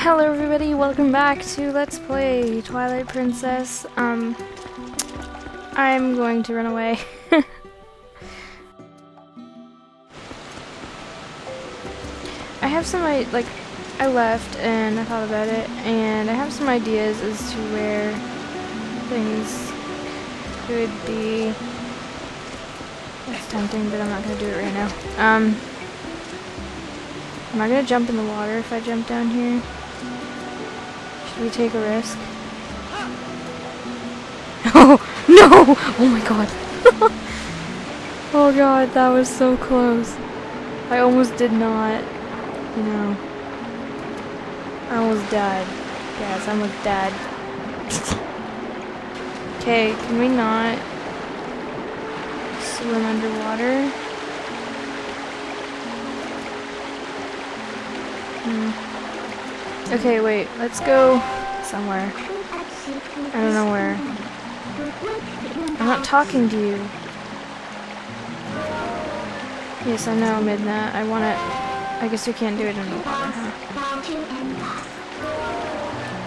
Hello everybody, welcome back to Let's Play Twilight Princess. Um, I'm going to run away. I have some, like, I left and I thought about it, and I have some ideas as to where things could be. It's tempting, but I'm not going to do it right now. Um, am I going to jump in the water if I jump down here? We take a risk? Oh, no! Oh my god. oh god, that was so close. I almost did not, you know. I almost died. Yes, I almost died. Okay, can we not swim underwater? Hmm. Okay, wait, let's go somewhere. I don't know where. I'm not talking to you. Yes, I know, Midna. I want it. I guess we can't do it huh?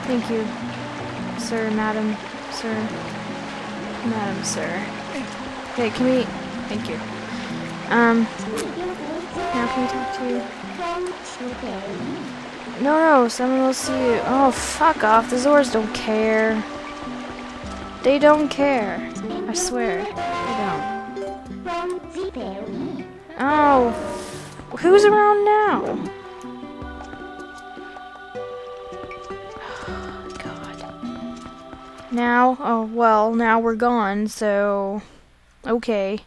Thank you, sir, madam, sir, madam, sir. Okay, can we... Thank you. Um, now can we talk to you? No, no, someone will see you. Oh, fuck off. The Zoras don't care. They don't care. I swear. They don't. Oh, who's around now? God. Now? Oh, well, now we're gone, so... Okay.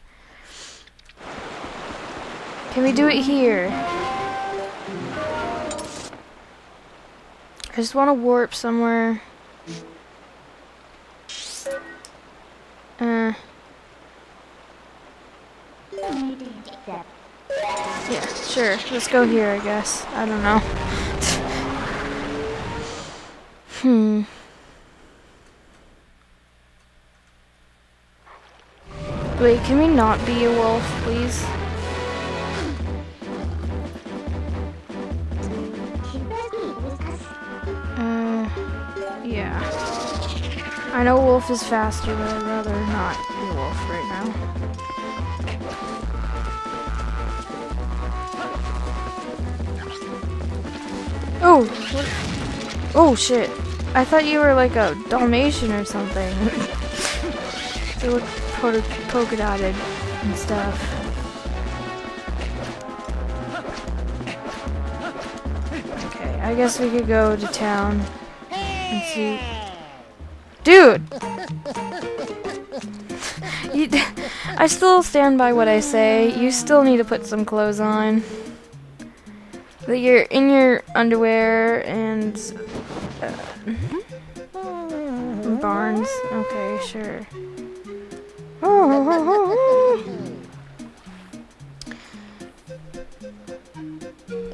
Can we do it here? I just want to warp somewhere. Uh. Yeah, sure. Let's go here, I guess. I don't know. hmm. Wait, can we not be a wolf, please? I know wolf is faster, but I'd rather not be wolf right now. Oh! What? Oh shit. I thought you were like a Dalmatian or something. they look polka, polka dotted and stuff. Okay, I guess we could go to town and see. Dude! You, I still stand by what I say. You still need to put some clothes on. That you're in your underwear and uh, Barnes. Okay, sure.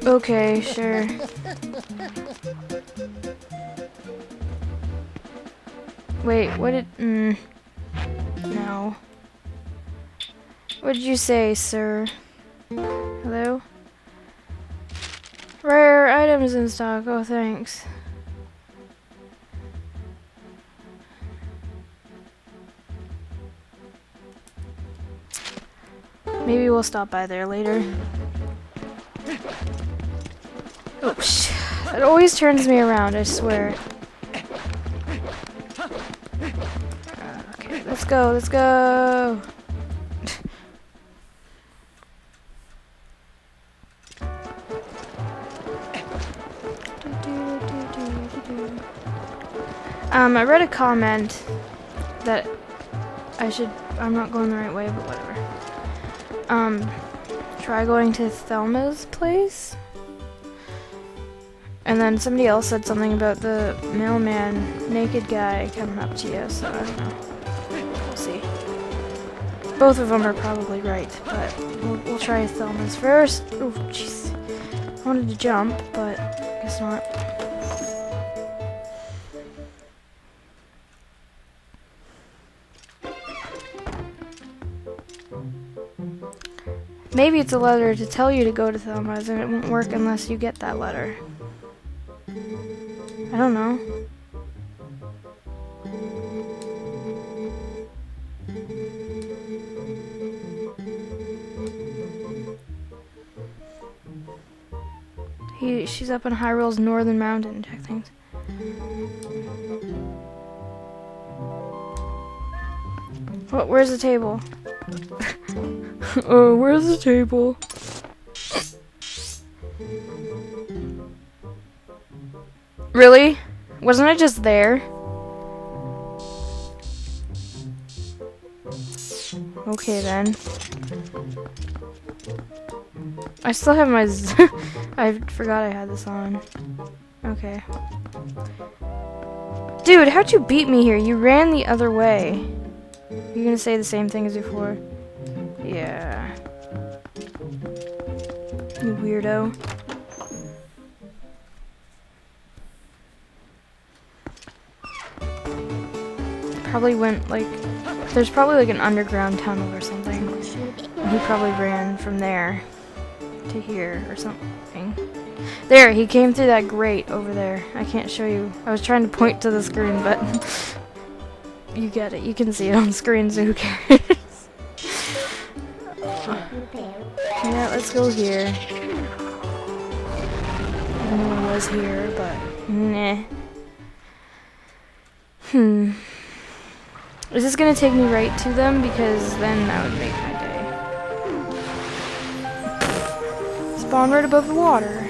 Okay, sure. Wait, what did? Mm, no. What did you say, sir? Hello? Rare items in stock. Oh, thanks. Maybe we'll stop by there later. Oh, sh It always turns me around, I swear. Go, let's go! Um, I read a comment that I should, I'm not going the right way, but whatever. Um, try going to Thelma's place? And then somebody else said something about the mailman, naked guy coming up to you, so I don't know. Both of them are probably right, but we'll, we'll try Thelma's first. Oh, jeez. I wanted to jump, but guess not. Maybe it's a letter to tell you to go to Thelma's and it won't work unless you get that letter. I don't know. She's up on Hyrule's northern mountain. Check things. What? Where's the table? oh, where's the table? Really? Wasn't I just there? Okay then. I still have my. I forgot I had this on. Okay. Dude, how'd you beat me here? You ran the other way. You're gonna say the same thing as before? Yeah. You weirdo. Probably went like. There's probably like an underground tunnel or something. He probably ran from there to here or something. There, he came through that grate over there. I can't show you. I was trying to point to the screen, but you get it. You can see it on screen, so who cares? yeah, let's go here. I know I was here, but nah. Hmm. Is this gonna take me right to them? Because then that would make Spawn right above the water.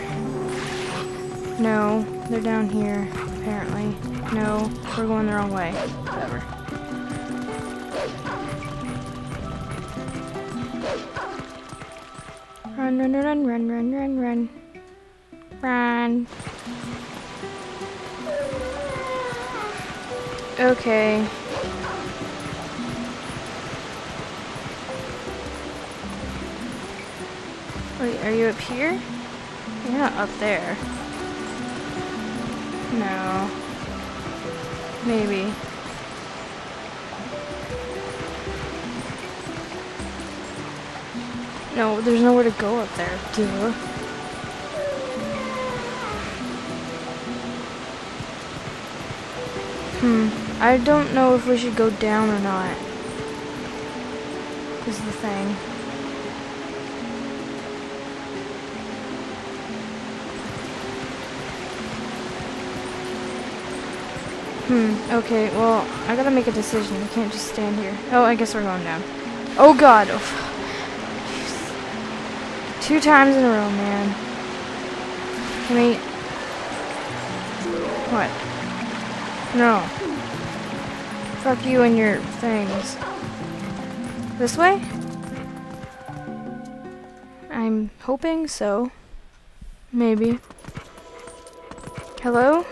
No, they're down here, apparently. No, we're going the wrong way. Whatever. Run, run, run, run, run, run, run. Run. Okay. Wait, are you up here? You're not up there. No. Maybe. No, there's nowhere to go up there. Duh. Hmm. I don't know if we should go down or not. This Is the thing. Hmm, okay, well, I gotta make a decision. I can't just stand here. Oh, I guess we're going down. Oh god! Oh, Two times in a row, man. Can we... What? No. Fuck you and your things. This way? I'm hoping so. Maybe. Hello?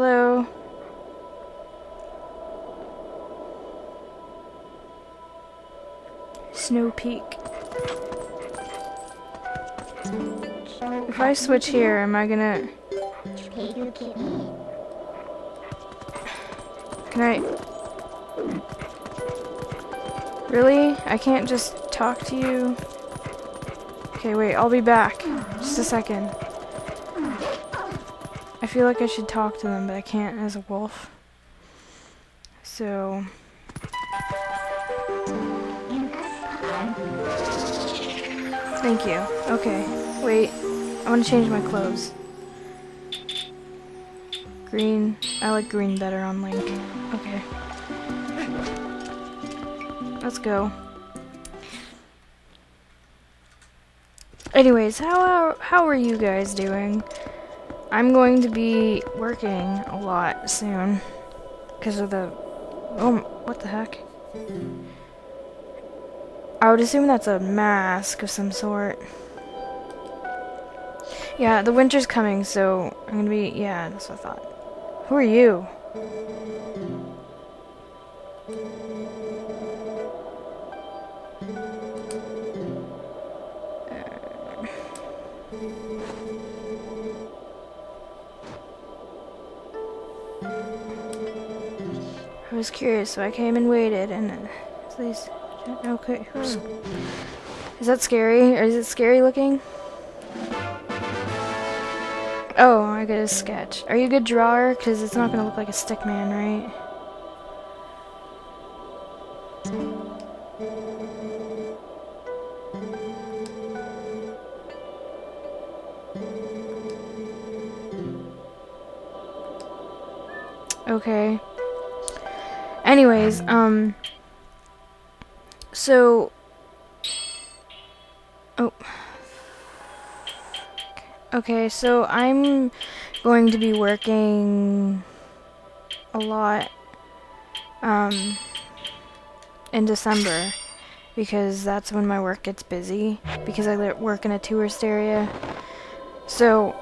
Hello? Snow Peak. If I switch here, am I gonna... Can I... Really? I can't just talk to you? Okay, wait, I'll be back. Just a second. I feel like I should talk to them, but I can't as a wolf. So... Thank you. Okay. Wait. I want to change my clothes. Green. I like green better on Link. Okay. Let's go. Anyways, how are, how are you guys doing? I'm going to be working a lot soon because of the oh what the heck? I would assume that's a mask of some sort. Yeah the winter's coming so I'm gonna be yeah that's what I thought. Who are you? I was curious, so I came and waited, and uh, please, okay. Is that scary? Or is it scary looking? Oh, I got a sketch. Are you a good drawer? Because it's not going to look like a stick man, right? Okay, so I'm going to be working a lot um, in December because that's when my work gets busy because I work in a tourist area. So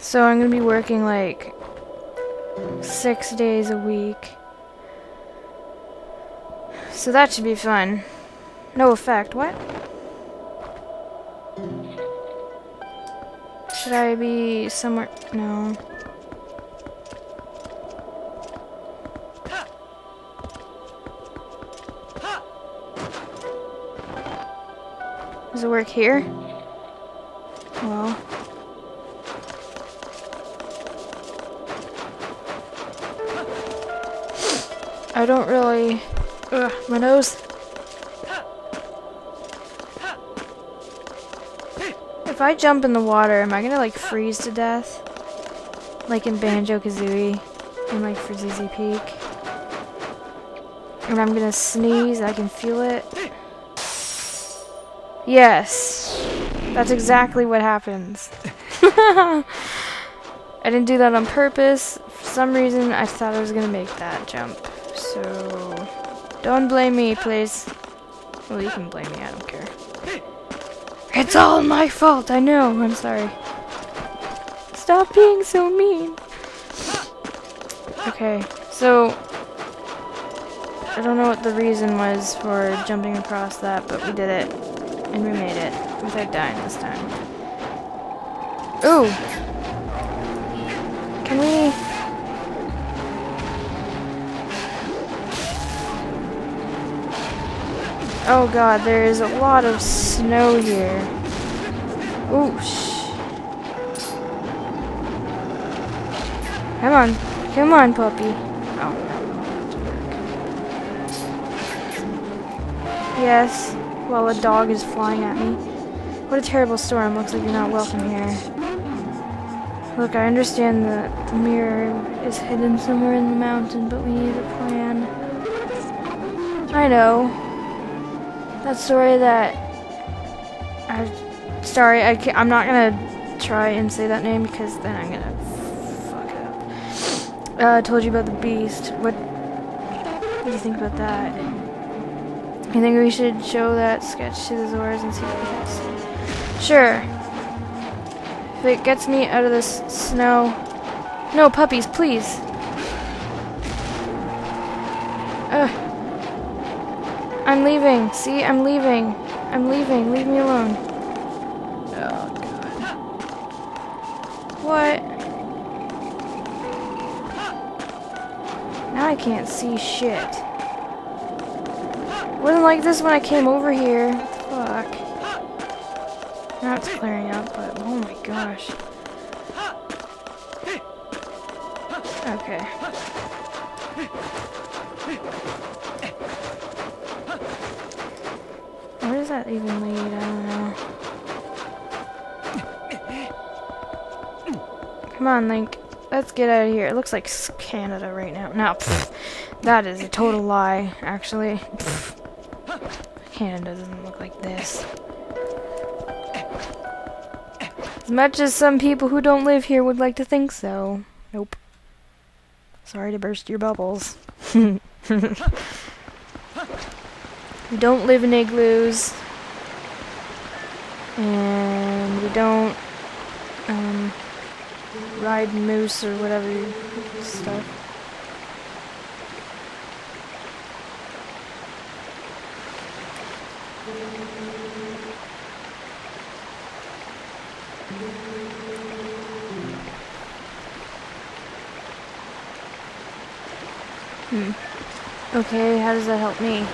So I'm going to be working like six days a week. So that should be fun. No effect. What? Should I be somewhere? No. Does it work here? I don't really... Ugh, my nose. If I jump in the water, am I gonna like freeze to death? Like in Banjo-Kazooie and like Freezeezy Peak. And I'm gonna sneeze, I can feel it. Yes. That's exactly what happens. I didn't do that on purpose. For some reason, I thought I was gonna make that jump. So, don't blame me, please. Well, you can blame me, I don't care. It's all my fault, I know, I'm sorry. Stop being so mean. Okay, so, I don't know what the reason was for jumping across that, but we did it. And we made it, without dying this time. Ooh! Can we... Oh god, there is a lot of snow here. Oosh. Come on. Come on, puppy. Oh. Yes, while a dog is flying at me. What a terrible storm. Looks like you're not welcome here. Look, I understand that the mirror is hidden somewhere in the mountain, but we need a plan. I know. That story that I sorry I I'm not gonna try and say that name because then I'm gonna fuck up. Uh, I told you about the beast. What, what do you think about that? You think we should show that sketch to the Zoras and see what he has? Sure. If it gets me out of this snow. No puppies, please. Ugh. I'm leaving. See, I'm leaving. I'm leaving. Leave me alone. Oh, God. What? Now I can't see shit. wasn't like this when I came over here. Fuck. Now it's clearing up, but oh my gosh. Okay. That even lead? I don't know. Come on, Link. Let's get out of here. It looks like Canada right now. No, pff, that is a total lie, actually. Pff. Canada doesn't look like this. As much as some people who don't live here would like to think so. Nope. Sorry to burst your bubbles. We don't live in igloos. And we don't um, ride moose or whatever stuff. Hmm. Okay, how does that help me?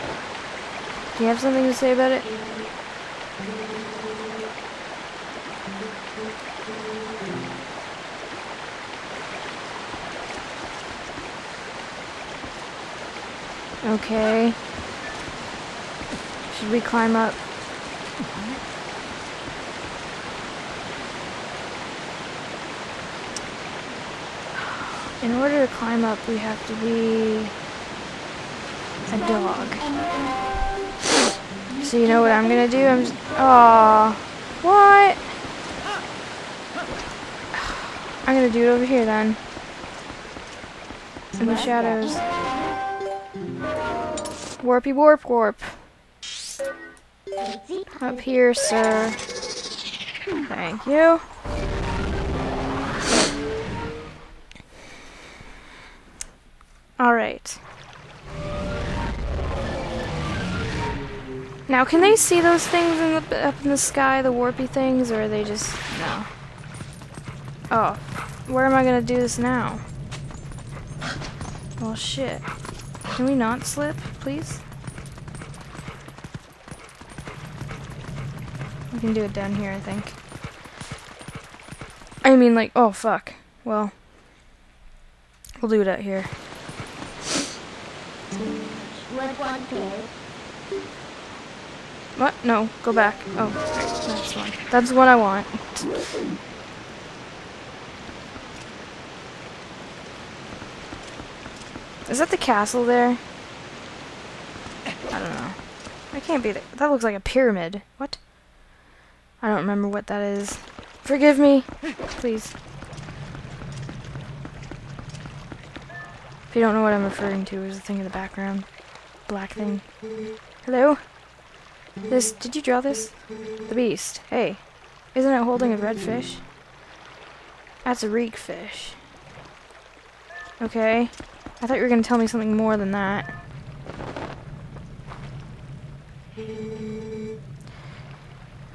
Do you have something to say about it? Okay. Should we climb up? In order to climb up, we have to be a dog. So you know what I'm gonna do? I'm just. What? I'm gonna do it over here then. In the shadows. Warpy warp warp. Up here, sir. Thank you. Alright. Now, can they see those things in the, up in the sky, the warpy things, or are they just... no? Oh. Where am I gonna do this now? Well, shit. Can we not slip, please? We can do it down here, I think. I mean, like, oh, fuck. Well, we'll do it out here. What? No, go back. Oh, that's one. That's what I want. Is that the castle there? I don't know. That can't be the- that looks like a pyramid. What? I don't remember what that is. Forgive me, please. If you don't know what I'm referring to, is the thing in the background. Black thing. Hello? This, did you draw this? The beast. Hey, isn't it holding a red fish? That's a Reekfish. Okay. I thought you were going to tell me something more than that.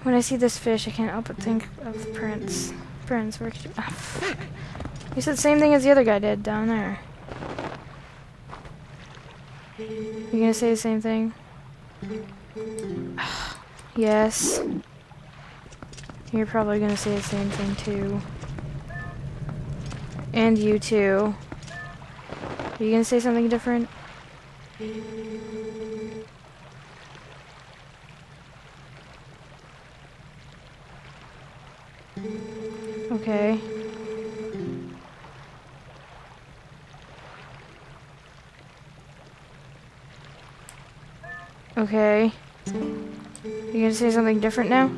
When I see this fish, I can't help but think of Prince. Prince, where could you... You said the same thing as the other guy did down there. You gonna say the same thing? yes. You're probably gonna say the same thing too. And you too. Are you gonna say something different? Okay. Okay. You gonna say something different now?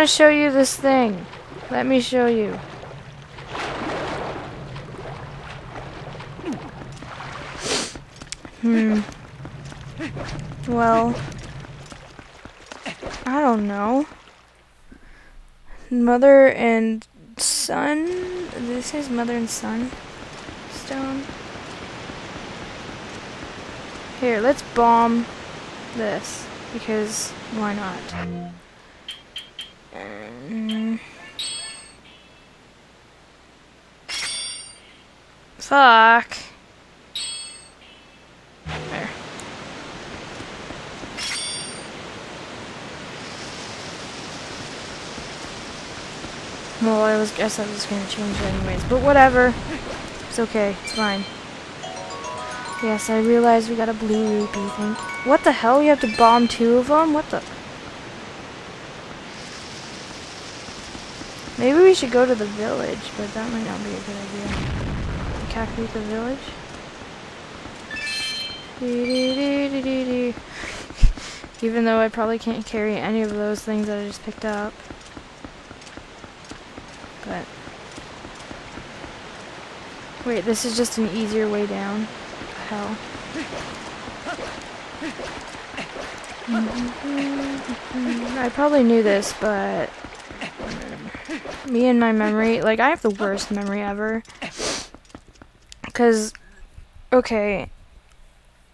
Want to show you this thing. Let me show you. Hmm. Well, I don't know. Mother and son? This is mother and son stone. Here, let's bomb this because why not? Um, fuck. There. Well, I was guess I was gonna change it anyways, but whatever. It's okay. It's fine. Yes, I realize we got a blue rupee thing. What the hell? You have to bomb two of them? What the? Maybe we should go to the village, but that might not be a good idea. Kakariko village? Dee -dee -dee -dee -dee -dee. Even though I probably can't carry any of those things that I just picked up. But... Wait, this is just an easier way down. Hell. Mm-hmm. I probably knew this, but... Me and my memory, like, I have the worst memory ever. Because, okay,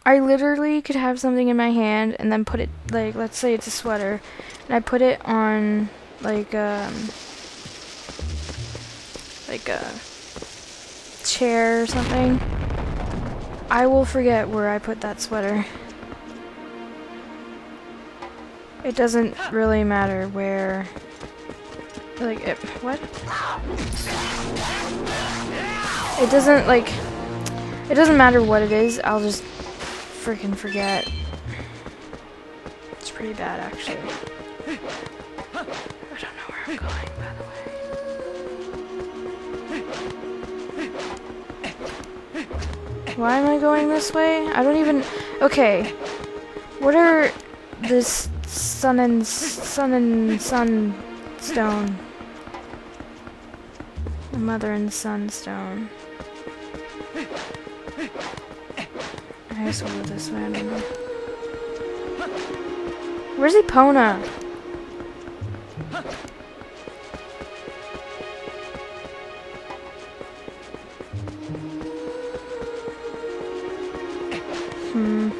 I literally could have something in my hand and then put it like let's say it's a sweater and I put it on like um like a chair or something. I will forget where I put that sweater. It doesn't really matter where like it what? It doesn't like it doesn't matter what it is, I'll just freaking forget. It's pretty bad, actually. I don't know where I'm going, by the way. Why am I going this way? I don't even... Okay. What are this sun and sun and sunstone? The mother and sunstone. I guess we'll go this way, I don't know. Where's Epona? Hmm.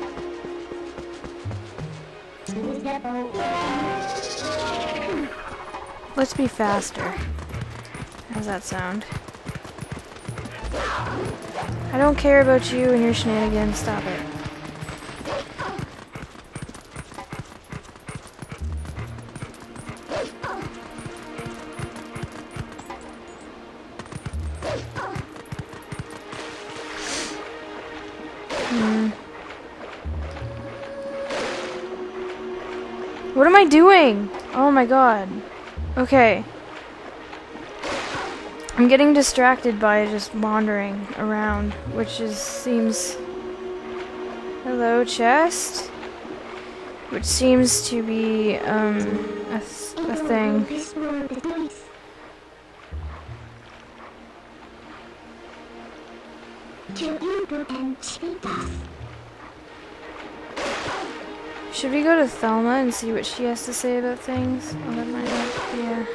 Let's be faster. That sound? I don't care about you and your shenanigans. Stop it. Hmm. What am I doing? Oh my god. Okay. I'm getting distracted by just wandering around, which is seems hello chest, which seems to be um a, a thing. Should we go to Thelma and see what she has to say about things? Oh, that might not be a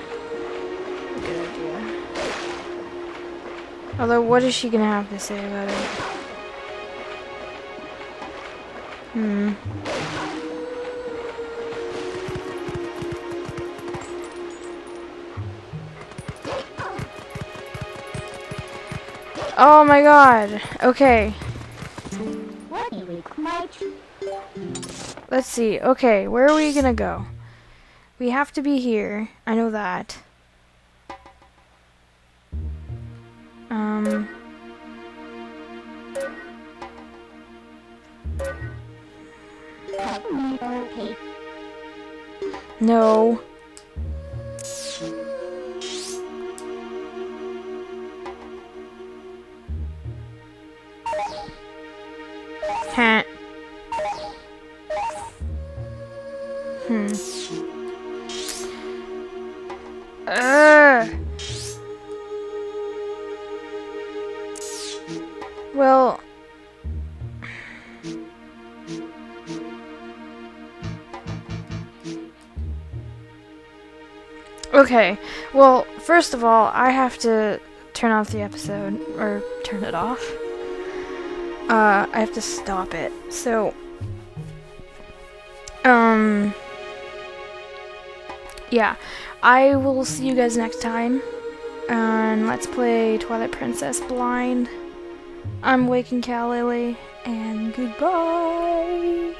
good idea. Although, what is she gonna have to say about it? Hmm. Oh my god. Okay. Let's see. Okay, where are we gonna go? We have to be here. I know that. Hmm. Well. Okay. Well, first of all, I have to turn off the episode or turn it off. Uh, I have to stop it. So, um, yeah, I will see you guys next time. And let's play Twilight Princess Blind. I'm Waking Calla Lily, and goodbye.